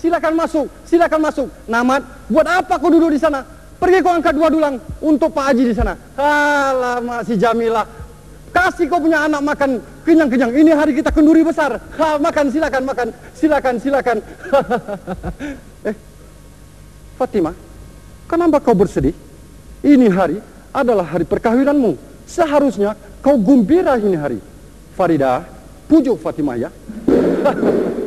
silakan masuk, silakan masuk. Namat, buat apa kau duduk di sana? Pergi kau angkat dua dulang untuk Pak Haji di sana. Alamak si Jamila, kasih kau punya anak makan kenyang-kenyang. Ini hari kita kenduri besar. Ha, makan silakan, makan, silakan, silakan. eh, Fatimah, kenapa kau bersedih? Ini hari adalah hari perkahwinanmu. Seharusnya kau gembira ini hari. Farida, pujuk Fatimah ya.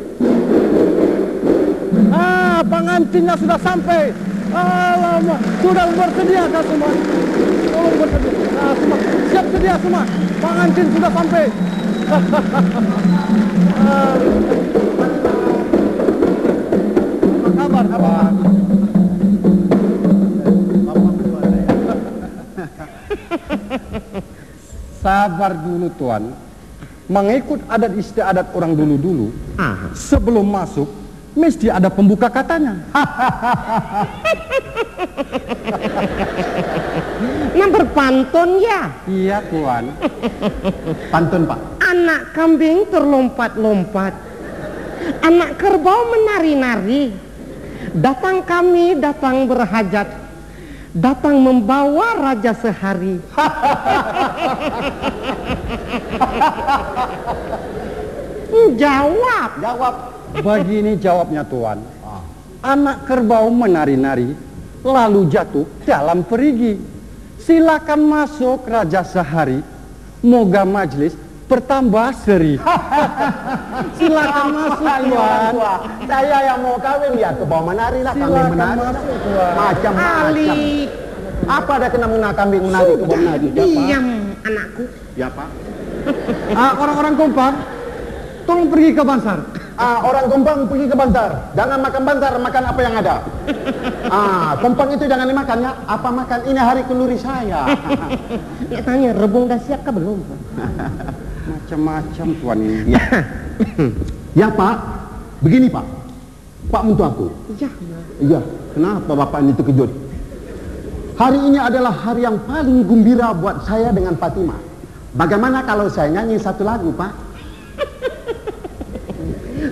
pengantinnya sudah sampai. Alamak, sudah bersedia kah semua? Tolong bersedia. Ah, semua. Siap sedia semua. Pengantin sudah sampai. Apa kabar? Apa? Sabar dulu tuan. Mengikut adat istiadat orang dulu-dulu, sebelum masuk mesti ada pembuka katanya. Nah berpantun ya iya tuan. Pantun Pak. Anak kambing terlompat-lompat Anak kerbau menari-nari Datang kami datang berhajat Datang membawa raja sehari Jawab Jawab. Begini jawabnya tuan. Anak kerbau menari-nari lalu jatuh dalam perigi. Silakan masuk raja sehari. Moga majlis bertambah seri. Silakan masuk tuan. Saya yang mau kawin ya ke bawah menari lah kambing Silakan menari. masuk tuan. Macam-macam. Ali Apa ada kena muna kambing menari ke bawah menari? Ya. Diam anakku Ya Pak. Ah, orang-orang kompak, tolong pergi ke Bansar. Ah, orang Kompang pergi ke Bantar. Jangan makan Bantar, makan apa yang ada. Ah, Kompang itu jangan dimakan ya. Apa makan? Ini hari kenduri saya. Ya tanya rebung dah siap kah belum Macam-macam tuan ini. ya. ya Pak. Begini Pak. Pak mentu aku. Ya Iya, kenapa Bapak ini terkejut? Hari ini adalah hari yang paling gembira buat saya dengan Fatimah. Bagaimana kalau saya nyanyi satu lagu, Pak?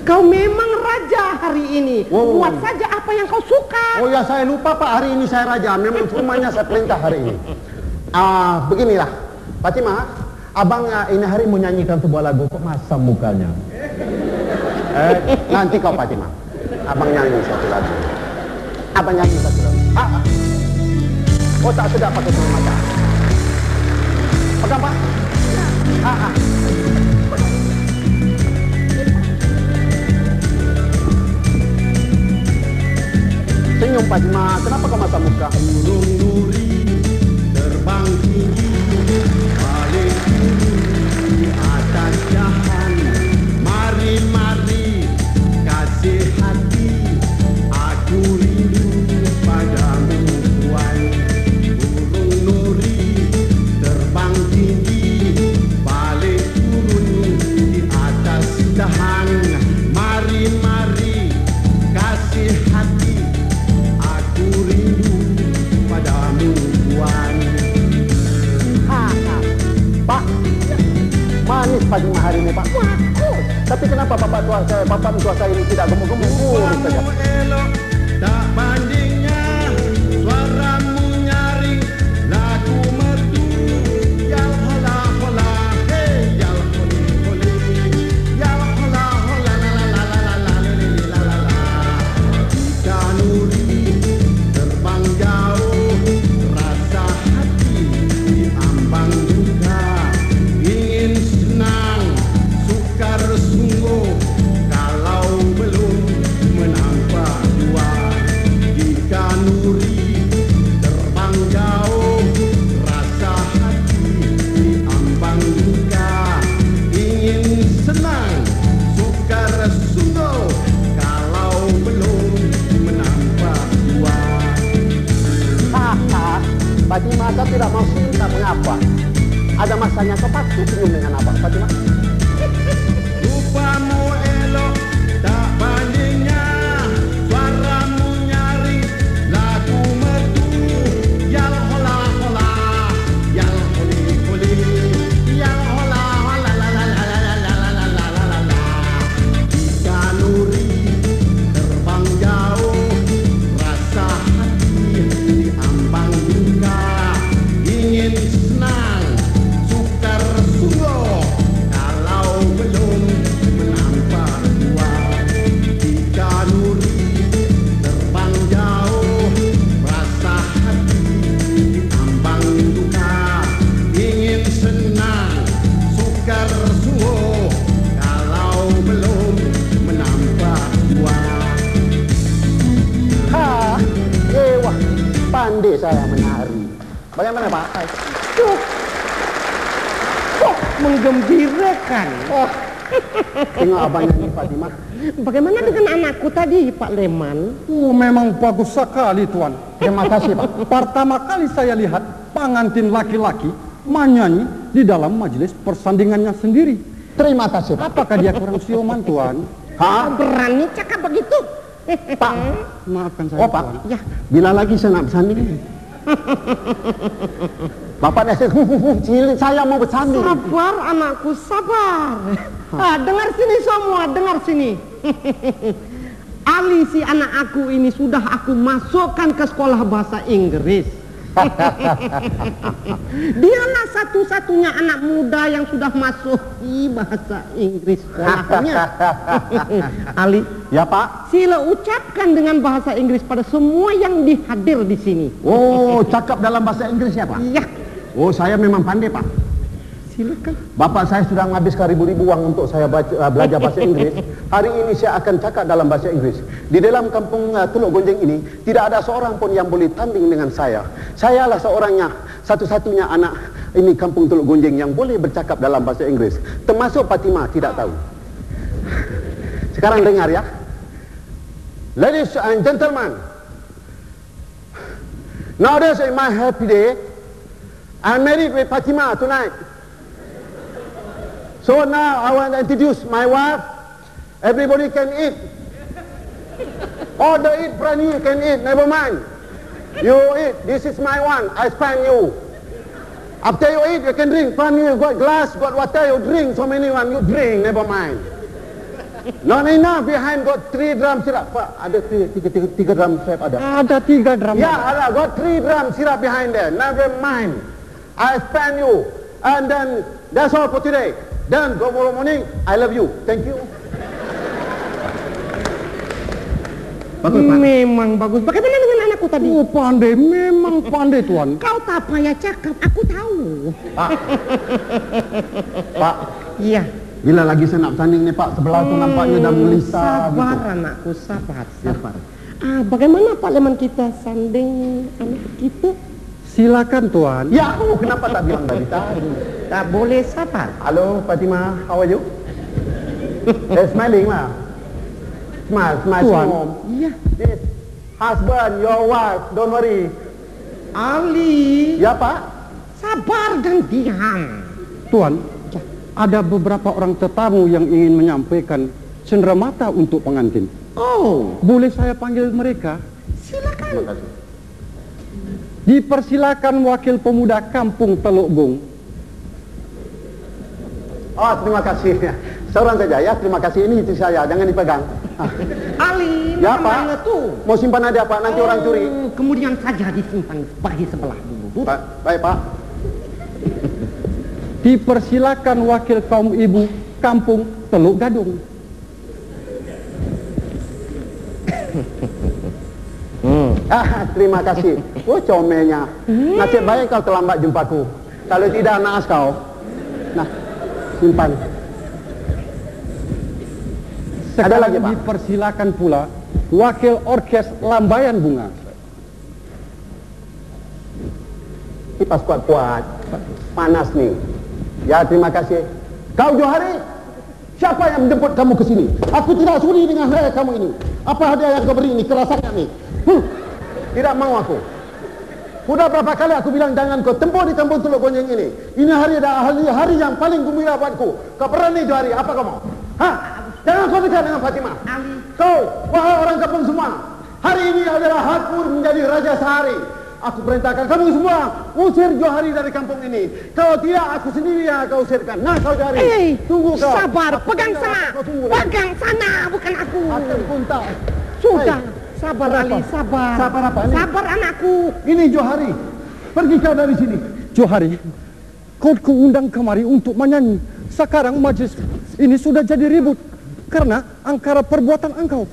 Kau memang raja hari ini Wow. Buat saja apa yang kau suka Oh ya, saya lupa Pak, hari ini saya raja. Memang semuanya saya perintah hari ini. Ah, beginilah. Fatimah, Abang ah, ini hari mau nyanyikan sebuah lagu kok masam mukanya. Eh, nanti kau Fatimah. Abang nyanyi satu lagu. Abang nyanyi satu lagu. Ah, ah. Oh tak sedap pakai mata. Pegang Pak. Ah, ah. Pak kenapa kau mata muka? Manis Fatimah hari ini Pak. Tapi kenapa bapak tua saya, bapak tua saya ini tidak gemuk-gemuk kurus saja? Ada masanya kau pasti senyum dengan abang Fatimah. Menggembirakan? Oh, tengok abangnya nih Fatimah. Bagaimana dengan anakku tadi, Pak Leman? Oh, memang bagus sekali tuan. Terima kasih Pak. Pertama kali saya lihat pengantin laki-laki menyanyi di dalam majelis persandingannya sendiri. Terima kasih Pak. Apakah dia kurang sioman tuan? Hah? Berani cakap begitu? Pak. Maafkan saya Oh Pak. tuan. Ya, Bila lagi saya nak bersanding? Bapak nasi, cilik saya mau bersanding. sabar anakku, sabar. Ah, dengar sini semua, dengar sini. Ali si anak aku ini sudah aku masukkan ke sekolah bahasa Inggris. Dialah satu-satunya anak muda yang sudah masuk di bahasa Inggris sekolahnya. Ali, Ya Pak. sila ucapkan dengan bahasa Inggris pada semua yang dihadir di sini. Oh, cakap dalam bahasa Inggris ya Pak? Iya, Oh, saya memang pandai Pak. Silakan. Bapak saya sudah menghabiskan ribu-ribu uang untuk saya baca, uh, belajar bahasa Inggris. Hari ini saya akan cakap dalam bahasa Inggris. Di dalam kampung uh, Teluk Gonjeng ini, tidak ada seorang pun yang boleh tanding dengan saya. Sayalah seorangnya, satu-satunya anak ini kampung Teluk Gonjeng yang boleh bercakap dalam bahasa Inggris. Termasuk Fatimah, tidak tahu. Sekarang dengar ya. Ladies and gentlemen, nowadays in my happy day, I'm married with Fatima tonight. So now I want to introduce my wife. Everybody can eat. Order eat, brand new can eat, never mind. You eat, this is my one, I spend you. After you eat, you can drink, new, you got glass, got water, you drink, so many one, you drink, never mind. Not enough, behind got three drum syrup. Pak, ada tiga, tiga, tiga, tiga drum syrup ada. Ada tiga drama. Yeah, ada, got three drum syrup behind there, never mind. I spend you. And then, that's all for today. Then, go tomorrow morning, I love you. Thank you. Bagus, Pak. Memang bagus. Bagaimana dengan anakku tadi? Oh, pandai, memang pandai tuan. Kau tak payah cakap, aku tahu. Pak. Pak, Iya. bila lagi saya nak bertanding nih Pak, sebelah tu nampaknya dah melisa Sabar gitu. anakku, sabar, sabar. Ah, bagaimana Pak Leman kita sanding anak kita? Silakan tuan. Ya, aku kenapa tak bilang dari tadi? Tak boleh sabar. Halo, Fatima, how are you? They're smiling lah. Smile, smile, Tuan. senyum. Iya. This husband, your wife, don't worry. Ali, Ya Pak? sabar dan diam. Tuan, ada beberapa orang tetamu yang ingin menyampaikan cenderamata untuk pengantin. Oh, Boleh saya panggil mereka? silakan. Terima kasih. Dipersilakan wakil pemuda kampung Teluk Bung. Oh, terima kasih. Seorang saja ya, terima kasih. Ini itu saya, jangan dipegang. Ah, Ali, Ya, Pak. tuh? Mau simpan aja Pak, nanti orang curi. Oh, kemudian saja disimpan bagi sebelah dulu. Ba- baik Pak. Dipersilakan wakil kaum ibu kampung Teluk Gadung. Ah, terima kasih. Oh, comelnya. Nasib baik kau terlambat jumpaku. Kalau tidak, naas kau. Nah, simpan. Ada Sekarang lagi, Pak? dipersilakan pula wakil orkes Lambayan Bunga. Kipas kuat-kuat. Panas nih. Ya, terima kasih. Kau Johari, siapa yang menjemput kamu ke sini? Aku tidak sudi dengan hadiah kamu ini. Apa hadiah yang kau beri ini? Kerasannya nih. Huh, tidak mau aku. Sudah berapa kali aku bilang jangan kau tempuh di kampung Teluk Gonjeng ini. Ini hari adalah hari, hari yang paling gembira buatku. Kau berani Johari, apa kau mau? Hah? Jangan kau dekat dengan Fatimah. Kau, wahai orang kampung semua, hari ini adalah hakku menjadi raja sehari. Aku perintahkan kamu semua usir Johari dari kampung ini. Kalau tidak, aku sendiri yang akan usirkan. Nah, kau Johari, Hei, tunggu kau. sabar, Aku pegang sana, kau pegang sana, bukan aku. Akan kuntal. Sudah, Hei, sabar? Ali, sabar. Sabar apa ini? Sabar anakku. Ini Johari, pergi kau dari sini. Johari, kau kuundang kemari untuk menyanyi. Sekarang majlis ini sudah jadi ribut karena angkara perbuatan engkau.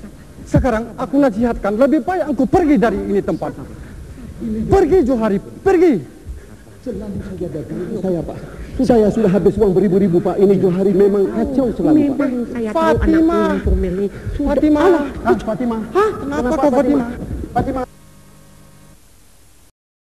Sekarang aku nasihatkan lebih baik engkau pergi dari ini tempat. Pergi Johari, pergi. Saya Pak, saya sudah habis uang beribu-ribu Pak. Ini Johari memang kacau selalu Pak. Fatima. Fatima. Fatimah. Hah? Kenapa kau Fatima? Fatimah.